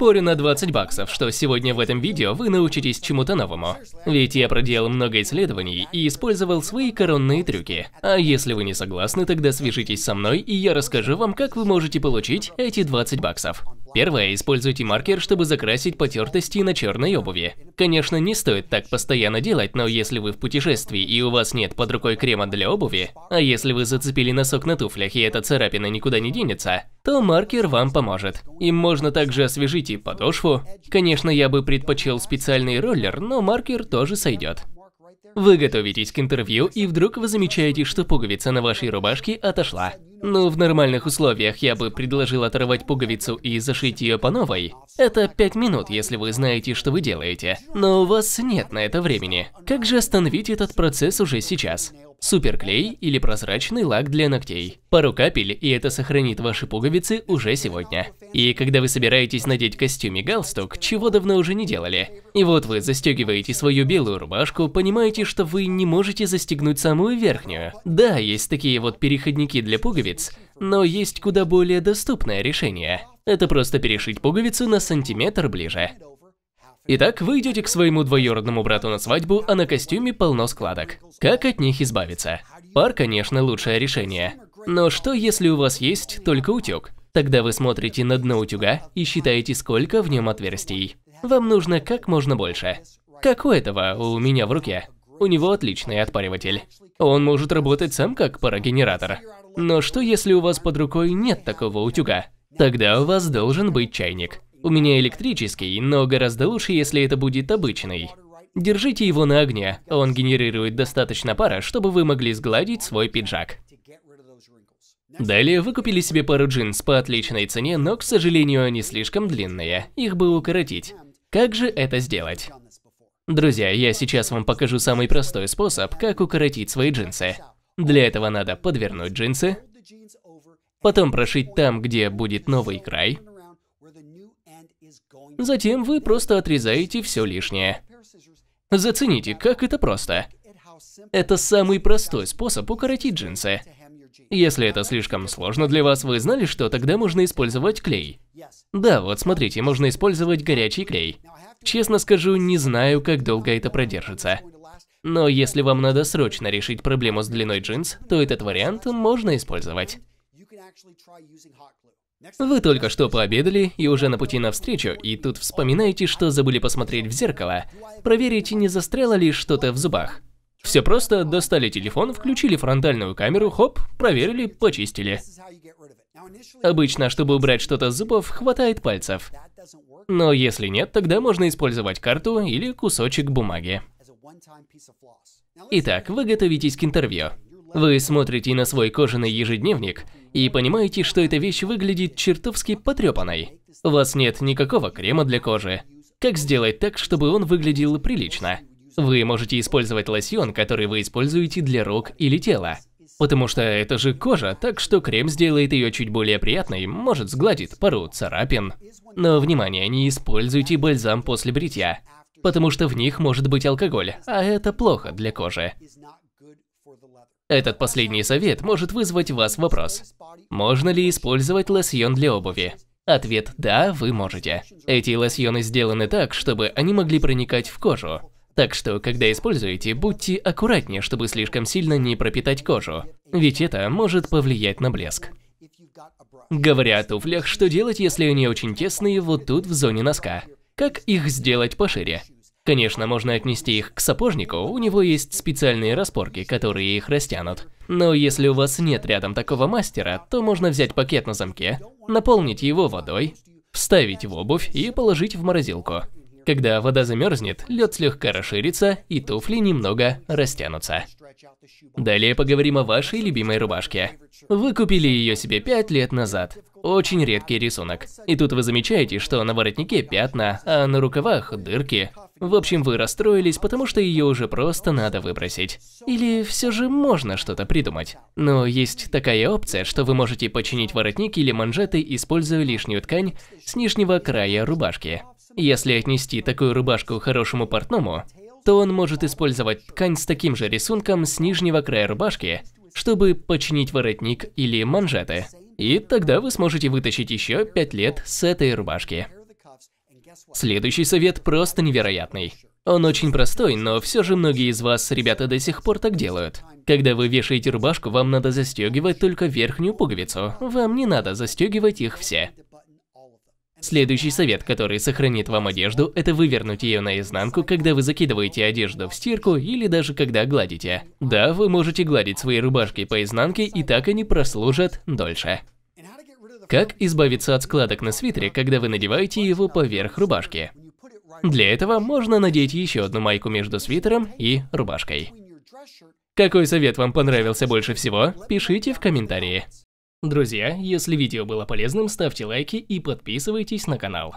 Спорю на 20 баксов, что сегодня в этом видео вы научитесь чему-то новому. Ведь я проделал много исследований и использовал свои коронные трюки. А если вы не согласны, тогда свяжитесь со мной, и я расскажу вам, как вы можете получить эти 20 баксов. Первое, используйте маркер, чтобы закрасить потертости на черной обуви. Конечно, не стоит так постоянно делать, но если вы в путешествии и у вас нет под рукой крема для обуви, а если вы зацепили носок на туфлях и эта царапина никуда не денется, то маркер вам поможет. Им можно также освежить и подошву. Конечно, я бы предпочел специальный роллер, но маркер тоже сойдет. Вы готовитесь к интервью, и вдруг вы замечаете, что пуговица на вашей рубашке отошла. Ну, в нормальных условиях я бы предложил оторвать пуговицу и зашить ее по новой. Это 5 минут, если вы знаете, что вы делаете. Но у вас нет на это времени. Как же остановить этот процесс уже сейчас? Суперклей или прозрачный лак для ногтей. Пару капель, и это сохранит ваши пуговицы уже сегодня. И когда вы собираетесь надеть костюм и галстук, чего давно уже не делали. И вот вы застегиваете свою белую рубашку, понимаете, что вы не можете застегнуть самую верхнюю. Да, есть такие вот переходники для пуговиц, но есть куда более доступное решение. Это просто перешить пуговицу на сантиметр ближе. Итак, вы идете к своему двоюродному брату на свадьбу, а на костюме полно складок. Как от них избавиться? Пар, конечно, лучшее решение. Но что, если у вас есть только утюг? Тогда вы смотрите на дно утюга и считаете, сколько в нем отверстий. Вам нужно как можно больше. Как у этого, у меня в руке. У него отличный отпариватель. Он может работать сам как парогенератор. Но что, если у вас под рукой нет такого утюга? Тогда у вас должен быть чайник. У меня электрический, но гораздо лучше, если это будет обычный. Держите его на огне, он генерирует достаточно пара, чтобы вы могли сгладить свой пиджак. Далее вы купили себе пару джинс по отличной цене, но, к сожалению, они слишком длинные, их бы укоротить. Как же это сделать? Друзья, я сейчас вам покажу самый простой способ, как укоротить свои джинсы. Для этого надо подвернуть джинсы, потом прошить там, где будет новый край, Затем вы просто отрезаете все лишнее. Зацените, как это просто. Это самый простой способ укоротить джинсы. Если это слишком сложно для вас, вы знали, что тогда можно использовать клей? Да, вот смотрите, можно использовать горячий клей. Честно скажу, не знаю, как долго это продержится. Но если вам надо срочно решить проблему с длиной джинс, то этот вариант можно использовать. Вы только что пообедали и уже на пути навстречу, и тут вспоминаете, что забыли посмотреть в зеркало, проверить, не застряло ли что-то в зубах. Все просто, достали телефон, включили фронтальную камеру, хоп, проверили, почистили. Обычно, чтобы убрать что-то с зубов, хватает пальцев. Но если нет, тогда можно использовать карту или кусочек бумаги. Итак, вы готовитесь к интервью. Вы смотрите на свой кожаный ежедневник и понимаете, что эта вещь выглядит чертовски потрепанной. У вас нет никакого крема для кожи. Как сделать так, чтобы он выглядел прилично? Вы можете использовать лосьон, который вы используете для рук или тела. Потому что это же кожа, так что крем сделает ее чуть более приятной, может сгладит пару царапин. Но внимание, не используйте бальзам после бритья, потому что в них может быть алкоголь, а это плохо для кожи. Этот последний совет может вызвать у вас вопрос. Можно ли использовать лосьон для обуви? Ответ – да, вы можете. Эти лосьоны сделаны так, чтобы они могли проникать в кожу. Так что, когда используете, будьте аккуратнее, чтобы слишком сильно не пропитать кожу, ведь это может повлиять на блеск. Говоря о туфлях, что делать, если они очень тесные вот тут в зоне носка? Как их сделать пошире? Конечно, можно отнести их к сапожнику, у него есть специальные распорки, которые их растянут. Но если у вас нет рядом такого мастера, то можно взять пакет на замке, наполнить его водой, вставить в обувь и положить в морозилку. Когда вода замерзнет, лед слегка расширится и туфли немного растянутся. Далее поговорим о вашей любимой рубашке. Вы купили ее себе 5 лет назад. Очень редкий рисунок. И тут вы замечаете, что на воротнике пятна, а на рукавах дырки. В общем, вы расстроились, потому что ее уже просто надо выбросить. Или все же можно что-то придумать. Но есть такая опция, что вы можете починить воротник или манжеты, используя лишнюю ткань с нижнего края рубашки. Если отнести такую рубашку хорошему портному, то он может использовать ткань с таким же рисунком с нижнего края рубашки, чтобы починить воротник или манжеты. И тогда вы сможете вытащить еще 5 лет с этой рубашки. Следующий совет просто невероятный. Он очень простой, но все же многие из вас, ребята, до сих пор так делают. Когда вы вешаете рубашку, вам надо застегивать только верхнюю пуговицу. Вам не надо застегивать их все. Следующий совет, который сохранит вам одежду, это вывернуть ее наизнанку, когда вы закидываете одежду в стирку или даже когда гладите. Да, вы можете гладить свои рубашки по изнанке, и так они прослужат дольше. Как избавиться от складок на свитере, когда вы надеваете его поверх рубашки? Для этого можно надеть еще одну майку между свитером и рубашкой. Какой совет вам понравился больше всего? Пишите в комментарии. Друзья, если видео было полезным, ставьте лайки и подписывайтесь на канал.